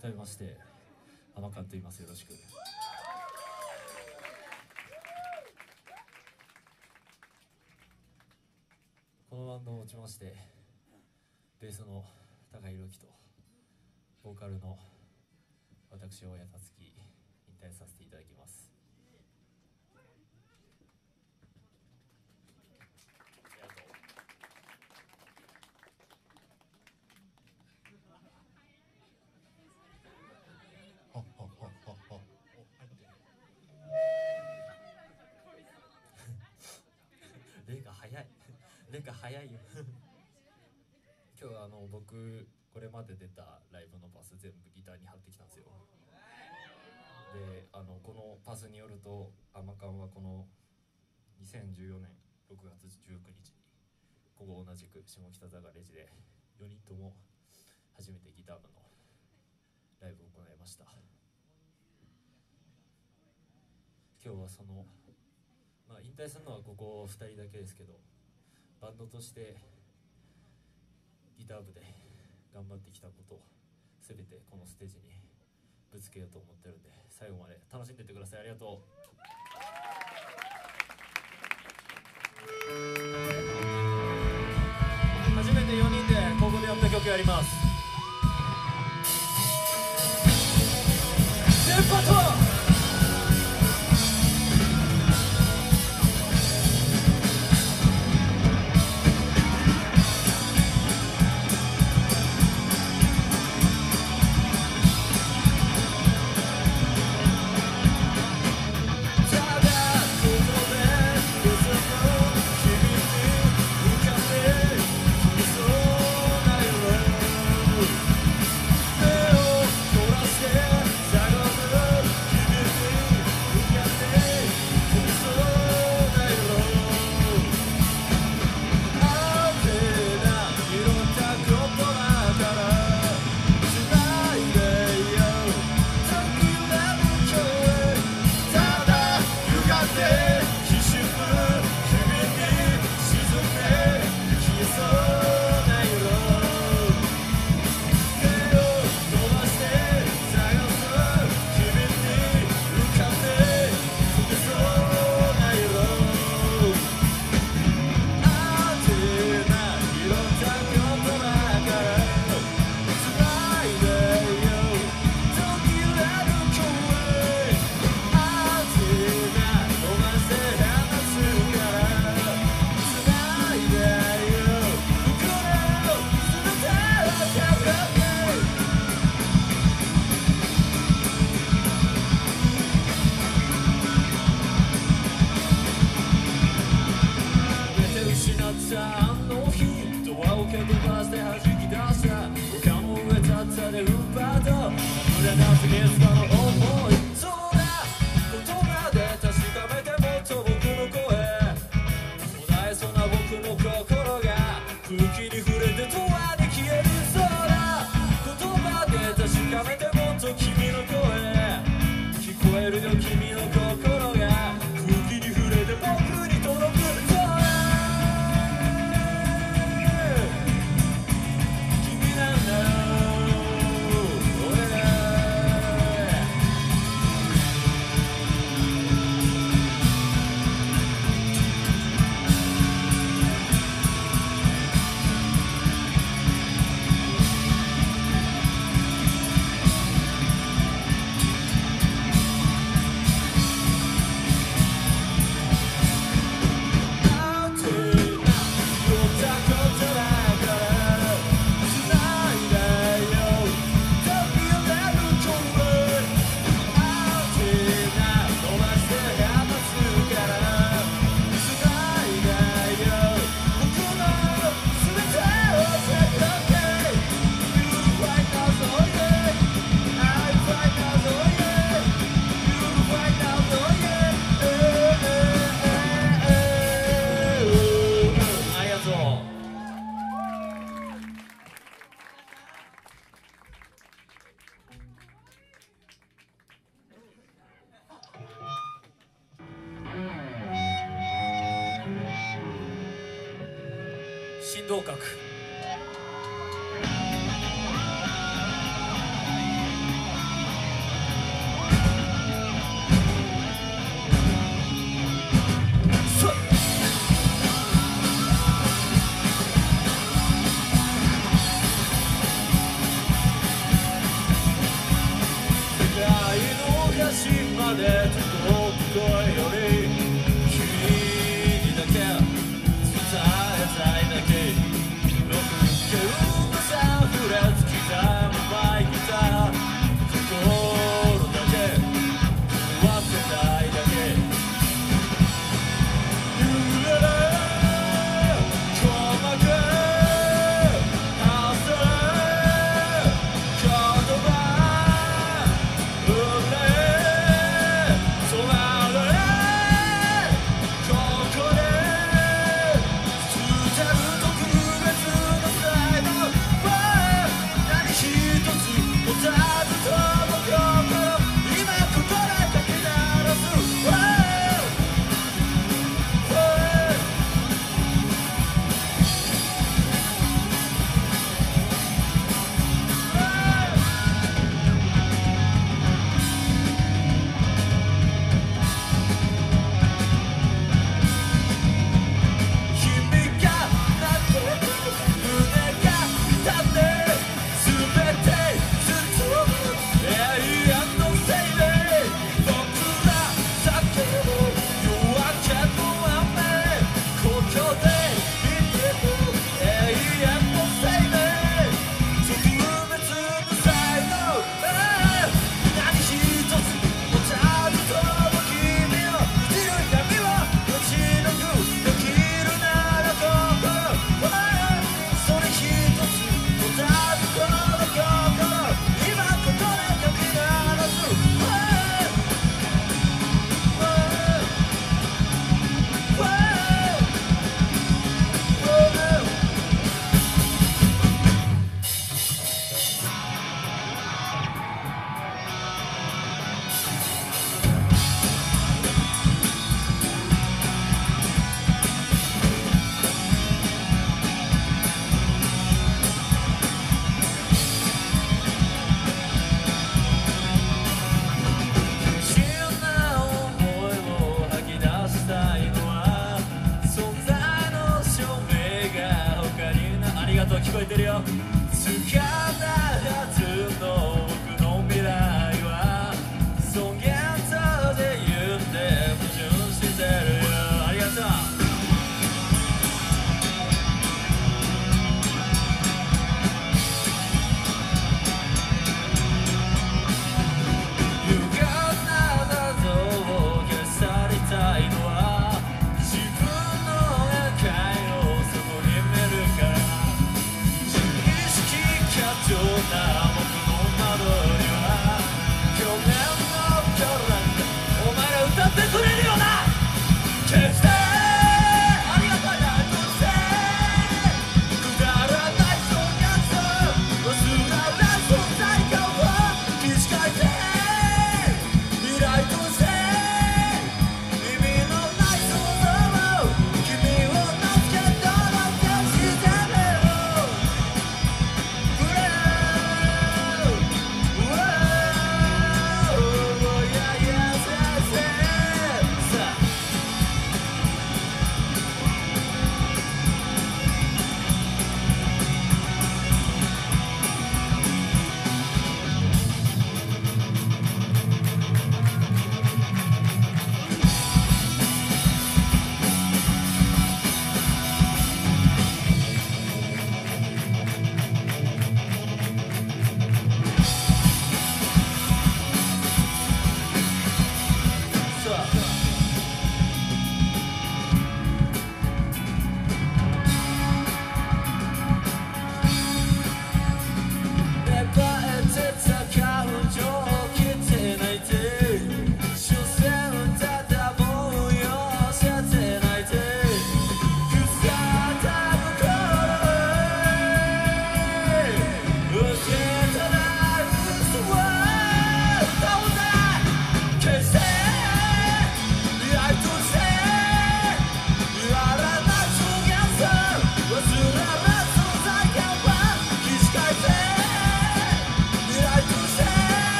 改めまして天川と言います。よろしく。このバンドをもちましてベースの高井宏樹とボーカルの私大谷達樹引退させていただきます。レが早いよ。今日はあの僕これまで出たライブのパス全部ギターに貼ってきたんですよ。であのこのパスによるとアマカンはこの2014年6月19日にここ同じく下北沢レジで4人とも初めてギター部のライブを行いました。今日はそのまあ引退するのはここ2人だけですけどバンドとしてギター部で頑張ってきたことを全てこのステージにぶつけようと思ってるんで最後まで楽しんでってください。ありがとう。初めて4人でここでやった曲やります。同角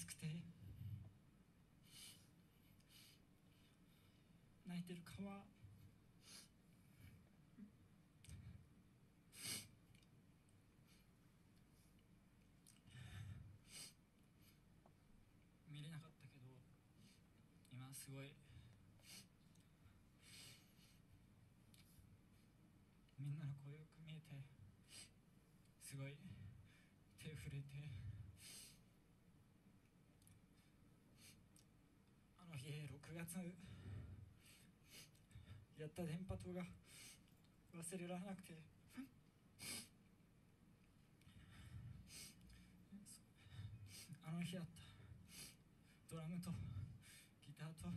暑くて泣いてる川見れなかったけど今すごいみんなの声よく見えてすごい手触れてあの日6月やった電波塔が忘れられなくて。あの日やった。ドラムとギターと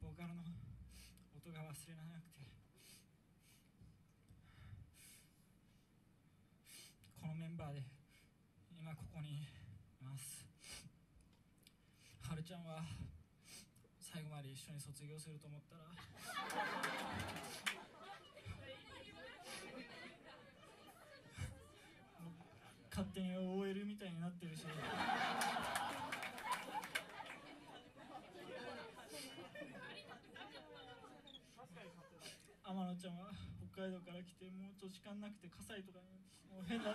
ボーカルの音が忘れられなくて。このメンバーで今ここにいます。はるちゃんは最後まで一緒に卒業すると思ったら。勝手に OL みたいになってるし。天野ちゃんは北海道から来てもう土地勘なくて葛西とかにもう変な。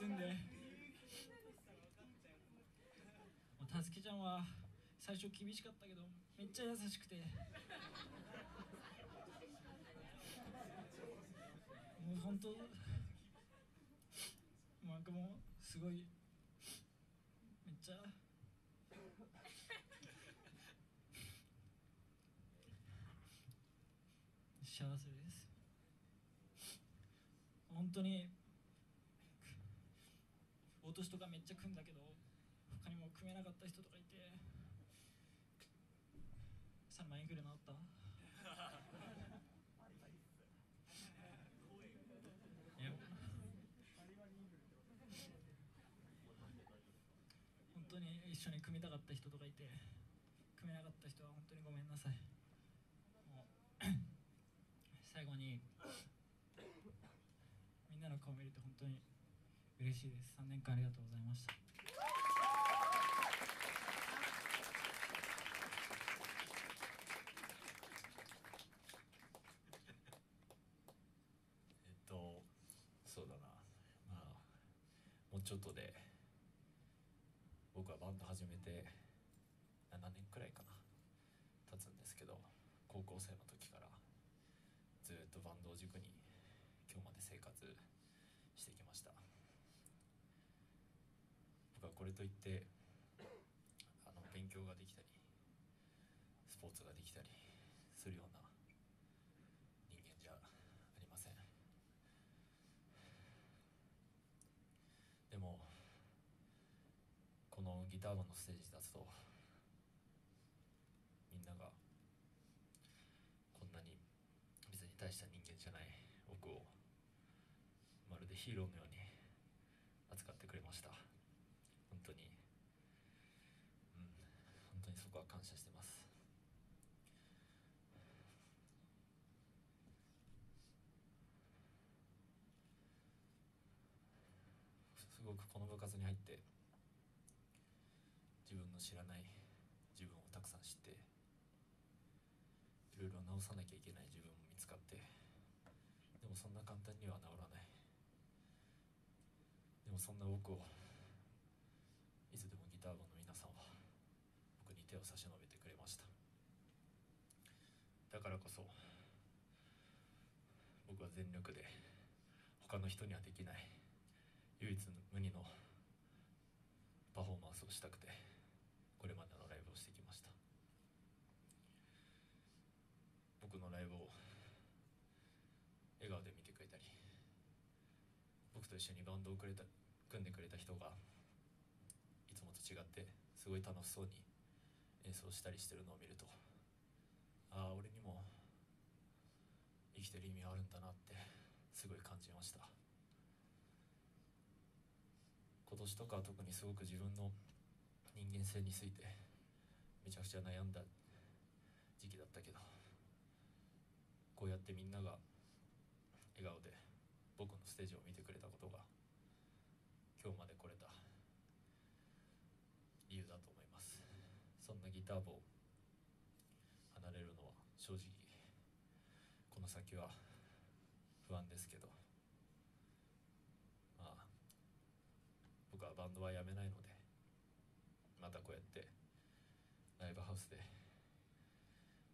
住んで。もうたつきちゃんは最初厳しかったけどめっちゃ優しくて。もう本当なんかもうすごいめっちゃ幸せです。本当に落としとかめっちゃ組んだけどめなかった人とかいて3万円くらい治ったいや。本当に一緒に組みたかった人とかいて組めなかった人は本当にごめんなさい。もう 最後にみんなの顔見れて本当に嬉しいです。3年間ありがとうございましたえっとそうだなまあもうちょっとで僕はバンド始めて7年くらいかな経つんですけど高校生の時からずっとバンドを軸に今日まで生活してきました。僕はこれといってあの勉強ができたりスポーツができたりするような人間じゃありませんでもこのギターマのステージに立つとみんながこんなに別に大した人間じゃない僕をまるでヒーローのように扱ってくれました。本当に。うん。本当にそこは感謝してます。すごくこの部活に入って自分の知らない自分をたくさん知っていろいろ直さなきゃいけない自分も見つかってでもそんな簡単には治らない。でもそんな僕をいつでもギター部の皆さんは僕に手を差し伸べてくれました。だからこそ僕は全力で他の人にはできない唯一無二のパフォーマンスをしたくてこれまでのライブをしてきました。僕のライブを笑顔で見てくれたり僕と一緒にバンドをくれた組んでくれた人がいつもと違ってすごい楽しそうに演奏したりしてるのを見るとああ俺にも生きてる意味あるんだなってすごい感じました。今年とかは特にすごく自分の人間性についてめちゃくちゃ悩んだ時期だったけどこうやってみんなが笑顔で僕のステージを見てくれたことが今日まで来れた理由だと思います。そんなギター部を離れるのは正直この先は不安ですけどまあ僕はバンドはやめないのでまたこうやってライブハウスで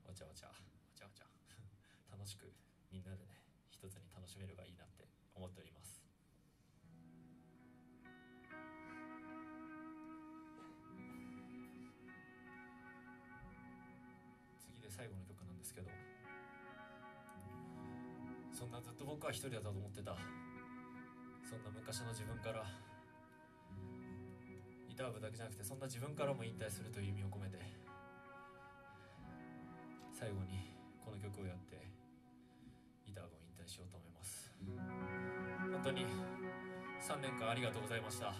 わちゃわちゃわちゃわちゃ 楽しくみんなでね一つに楽しめればいいなって思っております。次で最後の曲なんですけどそんなずっと僕は一人だったと思ってたそんな昔の自分からギター部だけじゃなくてそんな自分からも引退するという意味を込めて最後にこの曲をやってギターを引退しようと思います。本当に3年間ありがとうございました。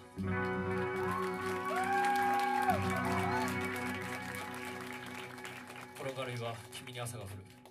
転がるは君に朝が降る。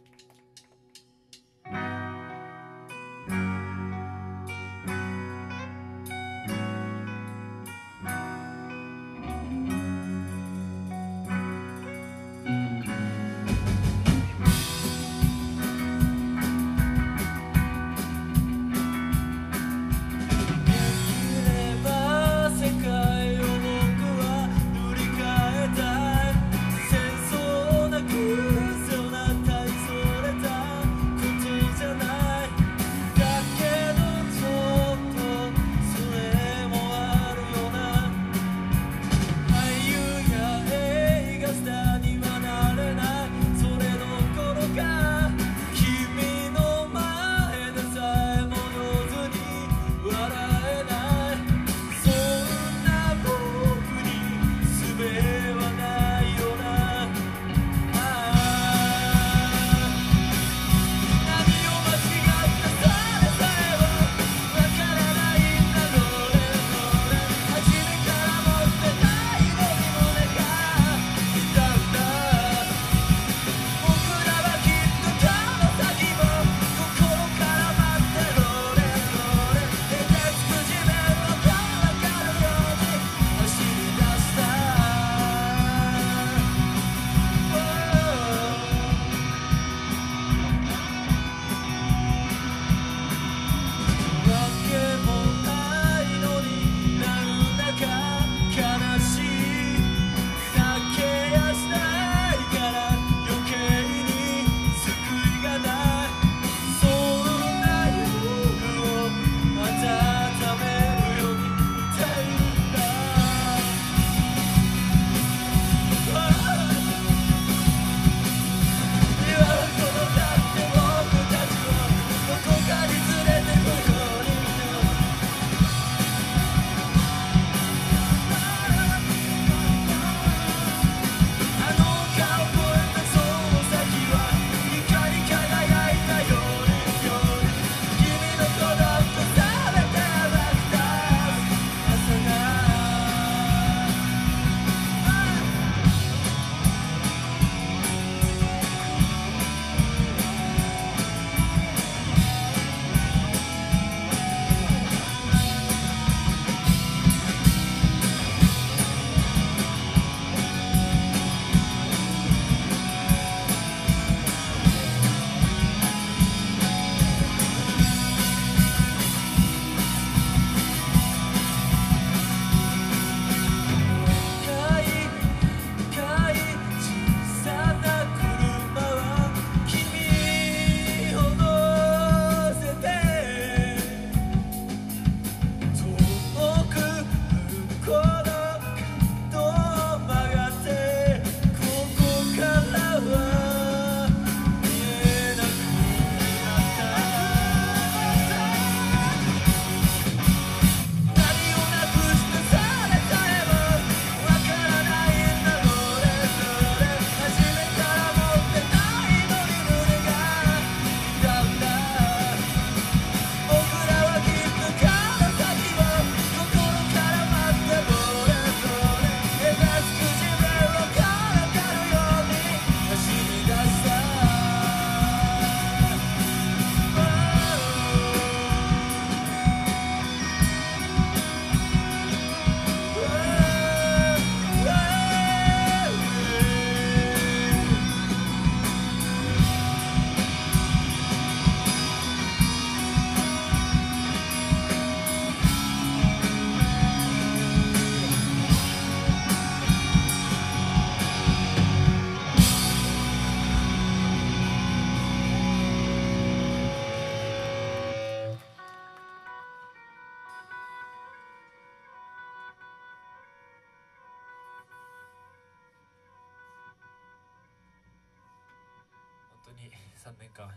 3年間あ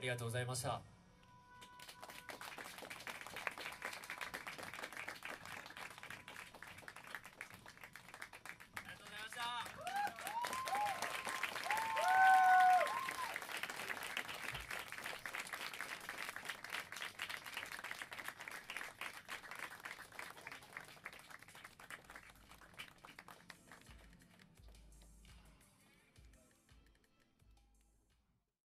りがとうございました。